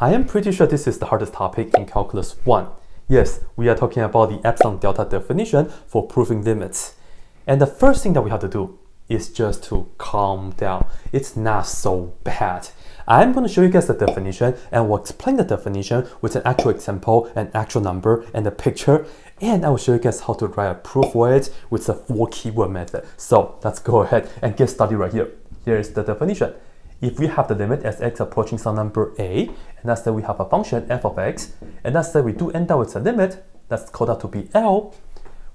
I am pretty sure this is the hardest topic in Calculus 1. Yes, we are talking about the epsilon delta definition for proving limits. And the first thing that we have to do is just to calm down. It's not so bad. I'm going to show you guys the definition and we'll explain the definition with an actual example, an actual number, and a picture. And I will show you guys how to write a proof for it with the four keyword method. So let's go ahead and get started right here. Here is the definition. If we have the limit as x approaching some number a, and let's say we have a function f of x, and let's say we do end up with a limit, that's called out to be L,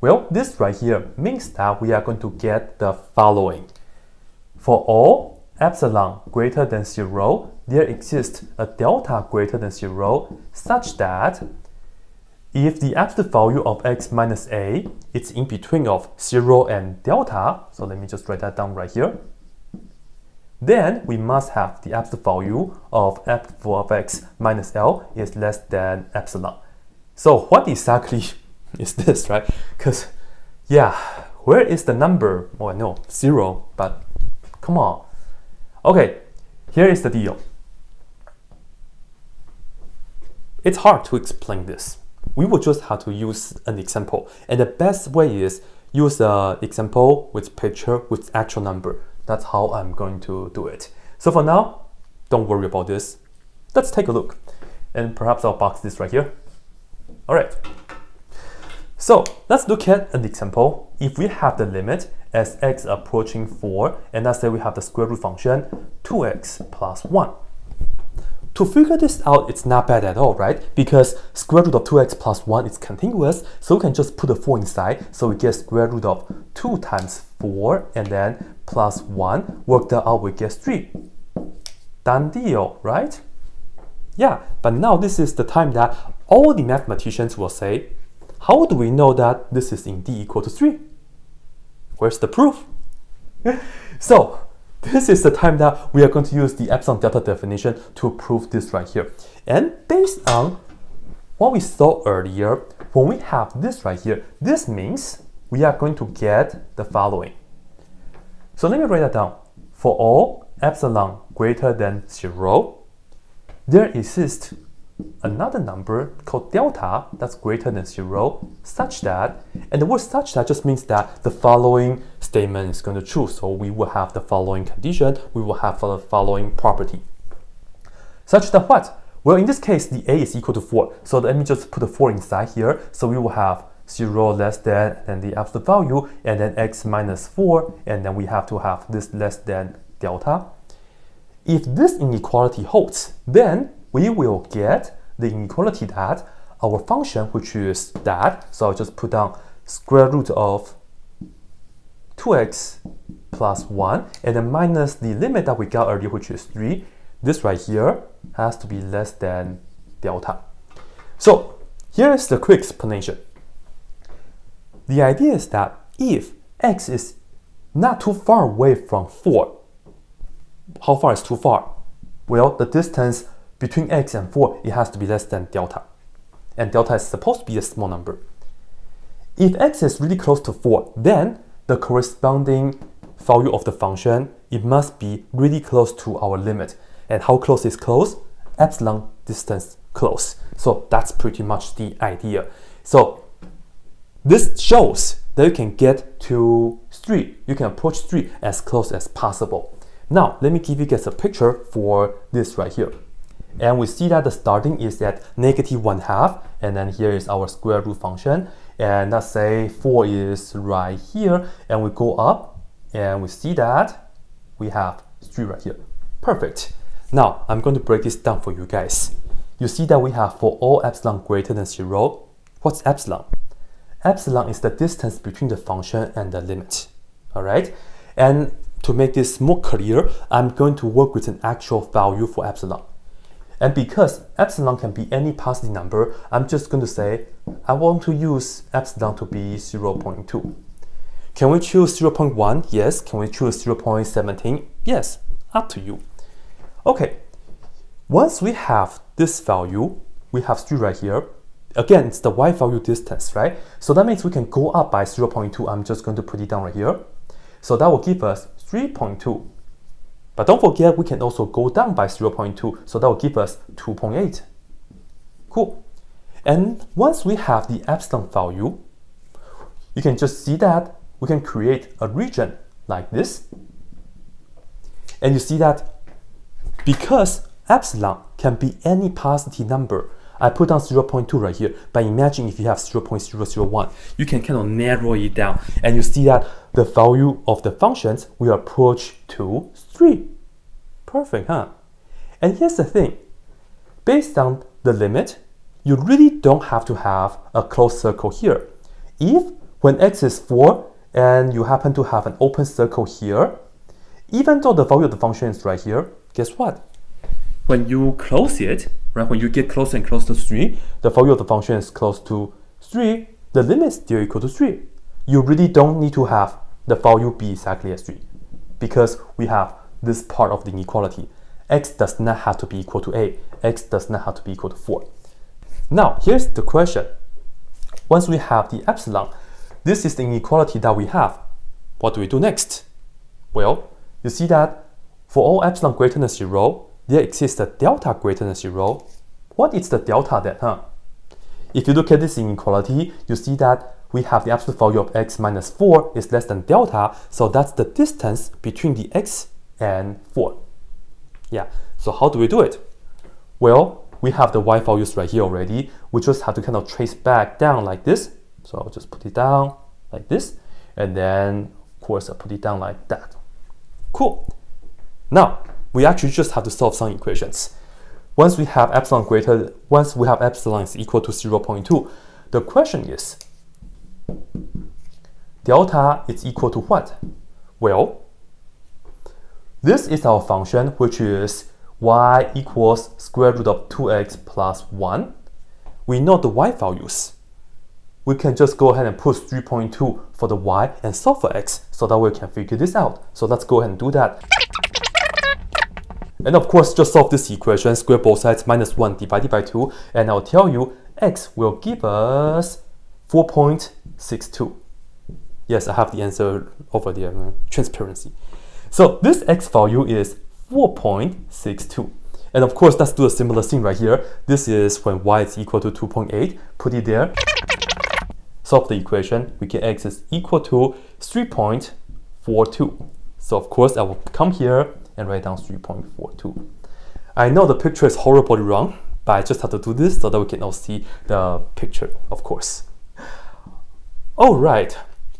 well, this right here means that we are going to get the following. For all epsilon greater than 0, there exists a delta greater than 0 such that if the absolute value of x minus a is in between of 0 and delta, so let me just write that down right here, then we must have the absolute value of f of x minus l is less than epsilon. So what exactly is this, right? Because, yeah, where is the number? Oh, no, zero, but come on. Okay, here is the deal. It's hard to explain this. We will just have to use an example. And the best way is use an example with picture with actual number. That's how I'm going to do it. So for now, don't worry about this. Let's take a look. And perhaps I'll box this right here. All right. So let's look at an example. If we have the limit as x approaching 4, and let's say we have the square root function 2x plus 1. To figure this out, it's not bad at all, right? Because square root of 2x plus 1 is continuous, so we can just put a 4 inside, so we get square root of 2 times 4, and then plus 1, work that out, we get 3. Done deal, right? Yeah, but now this is the time that all the mathematicians will say, how do we know that this is indeed equal to 3? Where's the proof? so, this is the time that we are going to use the epsilon delta definition to prove this right here. And based on what we saw earlier, when we have this right here, this means we are going to get the following. So let me write that down. For all epsilon greater than 0, there exists another number called delta that's greater than zero such that, and the word such that just means that the following statement is going to true. So we will have the following condition, we will have the following property. Such that what? Well, in this case, the a is equal to 4. So let me just put a 4 inside here. So we will have 0 less than, and the absolute value, and then x minus 4, and then we have to have this less than delta. If this inequality holds, then we will get the inequality that our function, which is that, so I'll just put down square root of 2x plus 1, and then minus the limit that we got earlier, which is 3. This right here has to be less than delta. So here is the quick explanation. The idea is that if x is not too far away from 4, how far is too far? Well, the distance between x and 4, it has to be less than delta. And delta is supposed to be a small number. If x is really close to 4, then the corresponding value of the function, it must be really close to our limit. And how close is close? Epsilon distance close. So that's pretty much the idea. So this shows that you can get to 3. You can approach 3 as close as possible. Now, let me give you guys a picture for this right here. And we see that the starting is at negative 1 half, and then here is our square root function. And let's say 4 is right here, and we go up, and we see that we have 3 right here. Perfect. Now, I'm going to break this down for you guys. You see that we have for all epsilon greater than 0, what's epsilon? Epsilon is the distance between the function and the limit. All right? And to make this more clear, I'm going to work with an actual value for epsilon. And because epsilon can be any positive number, I'm just going to say I want to use epsilon to be 0.2. Can we choose 0.1? Yes. Can we choose 0.17? Yes. Up to you. Okay. Once we have this value, we have 3 right here. Again, it's the y value distance, right? So that means we can go up by 0.2. I'm just going to put it down right here. So that will give us 3.2 But don't forget, we can also go down by 0.2, so that will give us 2.8. Cool. And once we have the epsilon value, you can just see that we can create a region like this. And you see that because epsilon can be any positive number, I put down 0.2 right here, but imagine if you have 0.001, you can kind of narrow it down and you see that the value of the functions will approach to 3. Perfect, huh? And here's the thing, based on the limit, you really don't have to have a closed circle here. If when x is 4 and you happen to have an open circle here, even though the value of the function is right here, guess what? When you close it, right, when you get closer and closer to 3, the value of the function is close to 3, the limit is still equal to 3. You really don't need to have the value be exactly as 3 because we have this part of the inequality. x does not have to be equal to a, x does not have to be equal to 4. Now, here's the question. Once we have the epsilon, this is the inequality that we have. What do we do next? Well, you see that for all epsilon greater than 0, there exists a delta greater than 0. What is the delta then, huh? If you look at this inequality, you see that we have the absolute value of x minus 4 is less than delta, so that's the distance between the x and 4. Yeah, so how do we do it? Well, we have the y values right here already. We just have to kind of trace back down like this. So I'll just put it down like this. And then, of course, I'll put it down like that. Cool. Now, we actually just have to solve some equations. Once we have epsilon greater, once we have epsilon is equal to 0.2, the question is, delta is equal to what? Well, this is our function, which is y equals square root of 2x plus 1. We know the y values. We can just go ahead and put 3.2 for the y and solve for x so that we can figure this out. So let's go ahead and do that. And of course, just solve this equation, square both sides, minus 1 divided by 2, and I'll tell you x will give us 4.62. Yes, I have the answer over there, uh, transparency. So this x value is 4.62. And of course, let's do a similar thing right here. This is when y is equal to 2.8. Put it there. Solve the equation. We get x is equal to 3.42. So of course, I will come here and write down 3.42. I know the picture is horribly wrong, but I just have to do this so that we can all see the picture, of course. All right,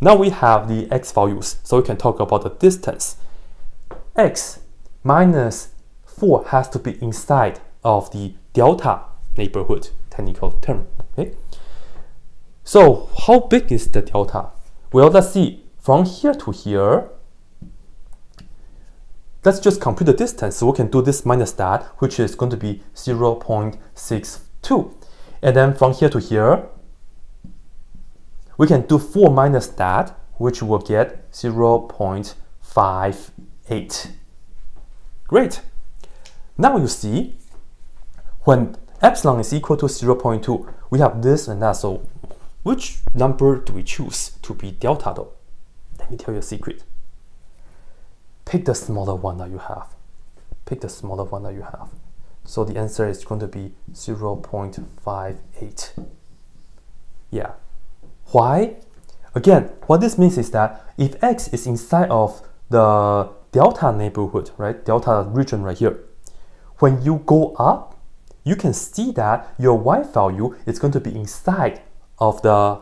now we have the x values, so we can talk about the distance. x minus 4 has to be inside of the delta neighborhood technical term. Okay. So how big is the delta? Well, let's see. From here to here, let's just compute the distance. So we can do this minus that, which is going to be 0 0.62. And then from here to here, we can do 4 minus that, which will get 0 0.58. Great. Now you see, when epsilon is equal to 0.2, we have this and that. So which number do we choose to be delta though? Let me tell you a secret. Pick the smaller one that you have. Pick the smaller one that you have. So the answer is going to be 0.58. Yeah. Why? Again, what this means is that if x is inside of the delta neighborhood, right? Delta region right here. When you go up, you can see that your y value is going to be inside of the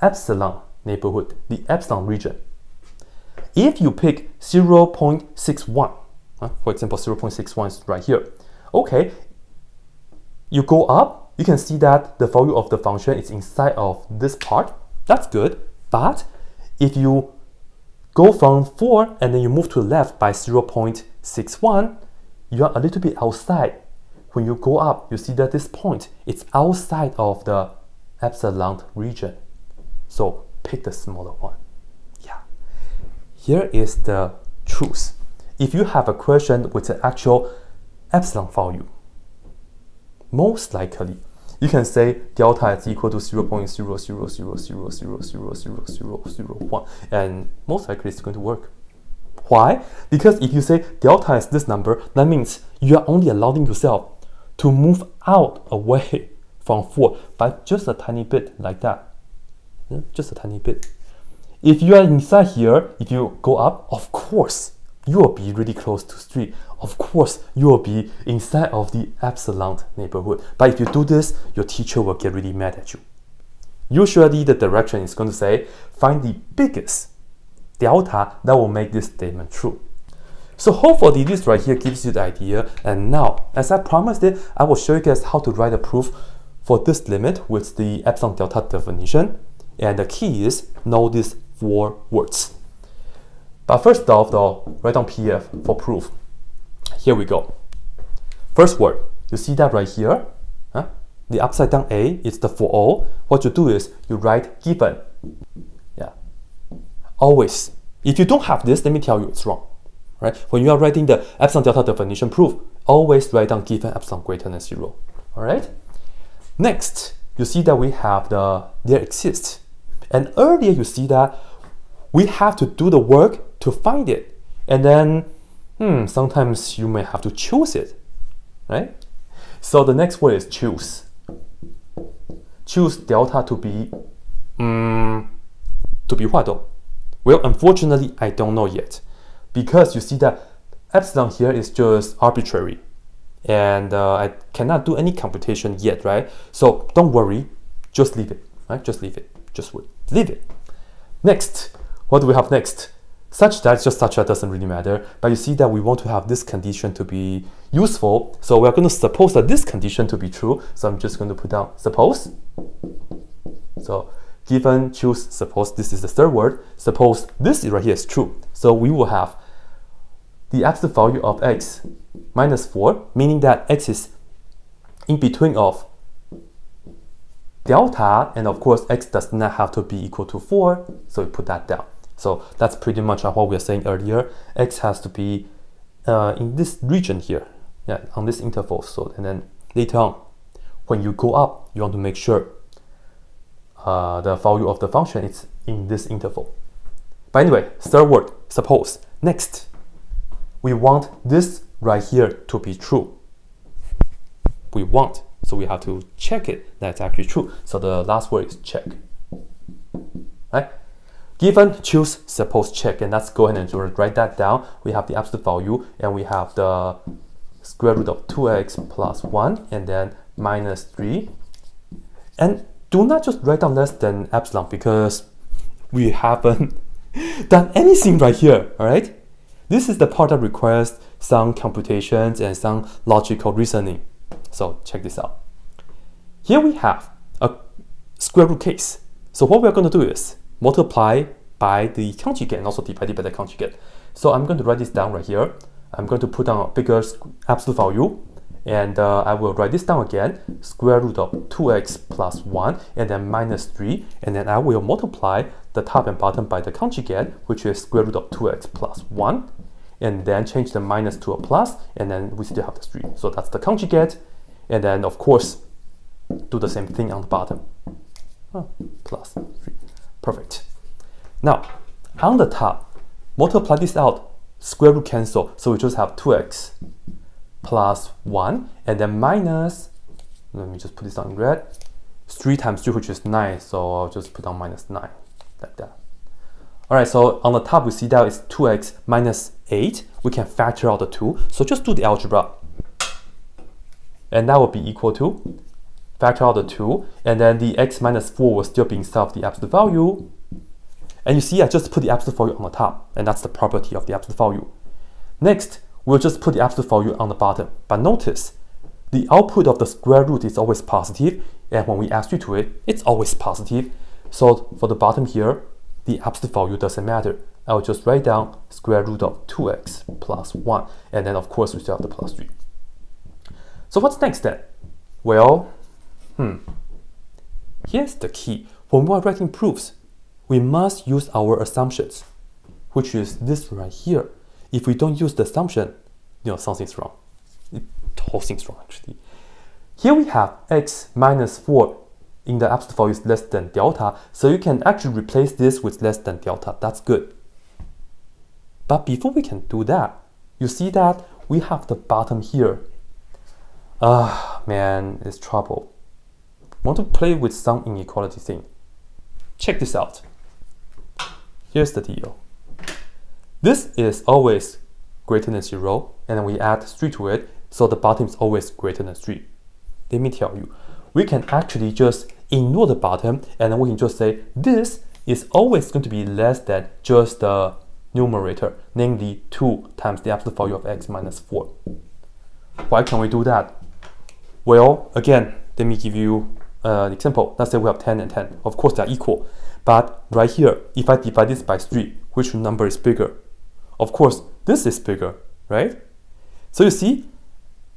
epsilon neighborhood, the epsilon region. If you pick 0 0.61, uh, for example, 0 0.61 is right here. Okay, you go up, you can see that the value of the function is inside of this part. That's good. But if you go from 4 and then you move to the left by 0.61, you are a little bit outside. When you go up, you see that this point is outside of the epsilon region. So pick the smaller one. Here is the truth. If you have a question with the actual epsilon value, most likely you can say delta is equal to 0 0.0000000001 and most likely it's going to work. Why? Because if you say delta is this number, that means you are only allowing yourself to move out away from 4 by just a tiny bit like that. Just a tiny bit. If you are inside here, if you go up, of course, you will be really close to 3. Of course, you will be inside of the epsilon neighborhood. But if you do this, your teacher will get really mad at you. Usually, the direction is going to say, find the biggest delta that will make this statement true. So hopefully this right here gives you the idea. And now, as I promised it, I will show you guys how to write a proof for this limit with the epsilon delta definition. And the key is know these four words. But first off though, write down PF for proof. Here we go. First word, you see that right here? Huh? The upside down A is the for all. What you do is you write given. Yeah. Always. If you don't have this, let me tell you it's wrong. Right? When you are writing the epsilon delta definition proof, always write down given epsilon greater than zero. Alright? Next, you see that we have the there exists. And earlier you see that we have to do the work to find it. And then, hmm, sometimes you may have to choose it, right? So the next word is choose. Choose delta to be, um, to be what? Well, unfortunately, I don't know yet. Because you see that epsilon here is just arbitrary. And uh, I cannot do any computation yet, right? So don't worry, just leave it, right? Just leave it, just leave it. Next, what do we have next? Such that, just such that doesn't really matter, but you see that we want to have this condition to be useful, so we're going to suppose that this condition to be true, so I'm just going to put down suppose. So given choose suppose this is the third word, suppose this right here is true, so we will have the absolute value of x minus 4, meaning that x is in between of delta, and of course x does not have to be equal to 4, so we put that down. So that's pretty much what we were saying earlier. X has to be uh, in this region here, yeah, on this interval. So and then later on, when you go up, you want to make sure uh, the value of the function is in this interval. But anyway, third word, suppose. Next, we want this right here to be true. We want, so we have to check it that's actually true. So the last word is check. Right? Given choose suppose check, and let's go ahead and write that down. We have the absolute value, and we have the square root of 2x plus 1, and then minus 3. And do not just write down less than epsilon, because we haven't done anything right here, all right? This is the part that requires some computations and some logical reasoning. So check this out. Here we have a square root case. So what we're going to do is multiply by the conjugate and also divided by the conjugate. So I'm going to write this down right here. I'm going to put down a bigger absolute value and uh, I will write this down again, square root of 2x plus 1 and then minus 3 and then I will multiply the top and bottom by the conjugate which is square root of 2x plus 1 and then change the minus to a plus and then we still have the 3. So that's the conjugate and then of course do the same thing on the bottom. Oh, plus 3. Perfect. Now, on the top, multiply this out, square root cancel, so we just have 2x plus 1, and then minus, let me just put this in red, 3 times 3, which is 9, so I'll just put down minus 9, like that. Alright, so on the top we see that it's 2x minus 8. We can factor out the 2. So just do the algebra. And that will be equal to factor out the 2, and then the x minus 4 will still be inside of the absolute value. And you see, I just put the absolute value on the top, and that's the property of the absolute value. Next, we'll just put the absolute value on the bottom. But notice, the output of the square root is always positive, and when we add 3 to it, it's always positive. So for the bottom here, the absolute value doesn't matter. I'll just write down square root of 2x plus 1, and then of course we still have the plus 3. So what's next then? Well, Hmm. Here's the key. When we are writing proofs, we must use our assumptions, which is this right here. If we don't use the assumption, you know, something's wrong. The whole thing's wrong, actually. Here we have x minus 4 in the absolute value is less than delta, so you can actually replace this with less than delta. That's good. But before we can do that, you see that we have the bottom here. Ah, man, it's trouble. Want to play with some inequality thing. Check this out. Here's the deal. This is always greater than 0, and we add 3 to it, so the bottom is always greater than 3. Let me tell you, we can actually just ignore the bottom, and then we can just say this is always going to be less than just the numerator, namely 2 times the absolute value of x minus 4. Why can we do that? Well, again, let me give you uh, an example. Let's say we have 10 and 10. Of course, they're equal. But right here, if I divide this by 3, which number is bigger? Of course, this is bigger, right? So you see,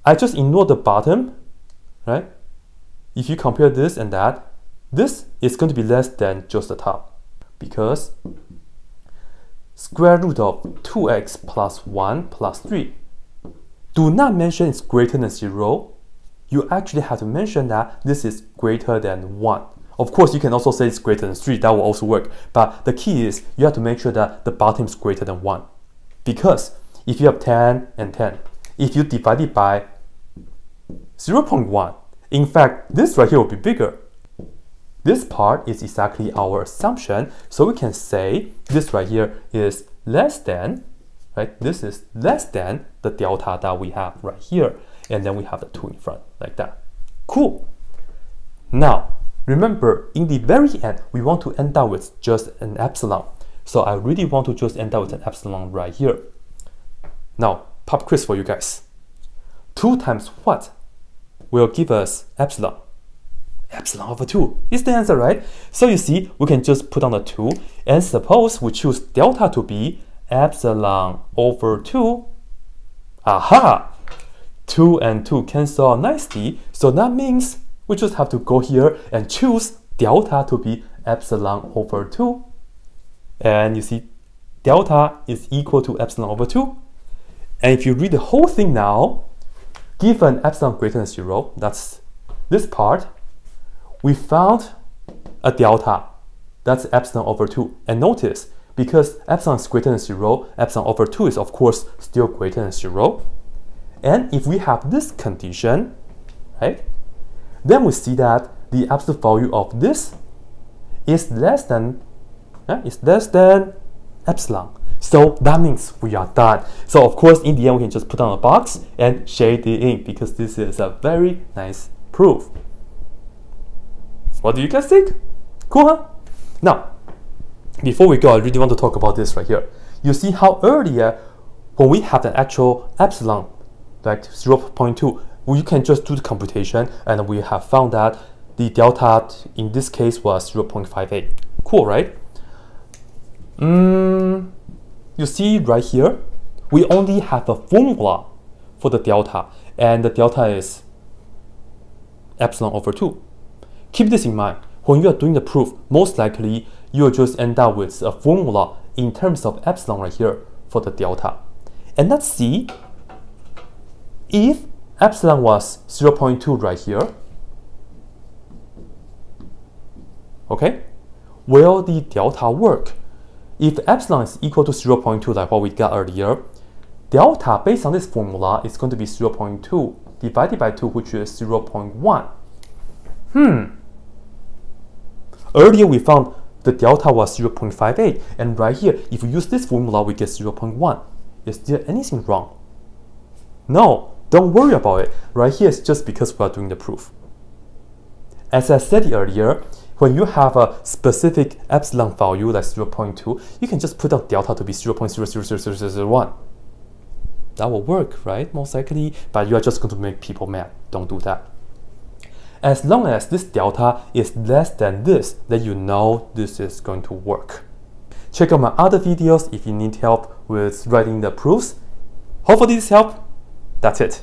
I just ignore the bottom, right? If you compare this and that, this is going to be less than just the top because square root of 2x plus 1 plus 3 do not mention it's greater than 0. You actually have to mention that this is greater than 1. Of course, you can also say it's greater than 3. That will also work. But the key is you have to make sure that the bottom is greater than 1. Because if you have 10 and 10, if you divide it by 0.1, in fact, this right here will be bigger. This part is exactly our assumption, so we can say this right here is less than, right? This is less than the delta that we have right here, and then we have the 2 in front, like that. Cool. Now, remember, in the very end, we want to end up with just an epsilon. So I really want to just end up with an epsilon right here. Now, pop quiz for you guys. 2 times what will give us epsilon? Epsilon over 2 is the answer, right? So you see, we can just put on the 2, and suppose we choose delta to be epsilon over 2. Aha! 2 and 2 cancel nicely, so that means we just have to go here and choose delta to be epsilon over 2. And you see, delta is equal to epsilon over 2. And if you read the whole thing now, given epsilon greater than 0, that's this part, we found a delta. That's epsilon over 2. And notice, because epsilon is greater than 0, epsilon over 2 is of course still greater than 0. And if we have this condition, right, then we see that the absolute value of this is less than is less than epsilon. So that means we are done. So of course, in the end, we can just put on a box and shade it in because this is a very nice proof. What do you guys think? Cool, huh? Now, before we go, I really want to talk about this right here. You see how earlier, when we have an actual epsilon, like 0.2, we can just do the computation and we have found that the delta in this case was 0.58. Cool, right? Mm, you see right here, we only have a formula for the delta, and the delta is epsilon over 2. Keep this in mind. When you are doing the proof, most likely you will just end up with a formula in terms of epsilon right here for the delta. And let's see if epsilon was 0.2 right here, okay, will the delta work? If epsilon is equal to 0.2 like what we got earlier, delta based on this formula is going to be 0.2 divided by 2 which is 0.1. Hmm. Earlier we found the delta was 0.58 and right here if we use this formula we get 0.1. Is there anything wrong? No, don't worry about it. Right here is just because we are doing the proof. As I said earlier, when you have a specific epsilon value like 0.2, you can just put out delta to be 0.000001. That will work, right? Most likely, but you are just going to make people mad. Don't do that. As long as this delta is less than this, then you know this is going to work. Check out my other videos if you need help with writing the proofs. Hopefully this helped. That's it.